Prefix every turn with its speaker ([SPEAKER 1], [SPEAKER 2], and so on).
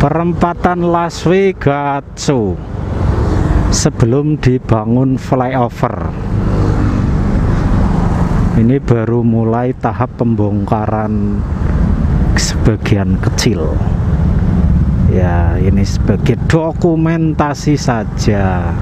[SPEAKER 1] perempatan Las Vegas sebelum dibangun flyover. Ini baru mulai tahap pembongkaran sebagian kecil. Ya ini sebagai dokumentasi saja.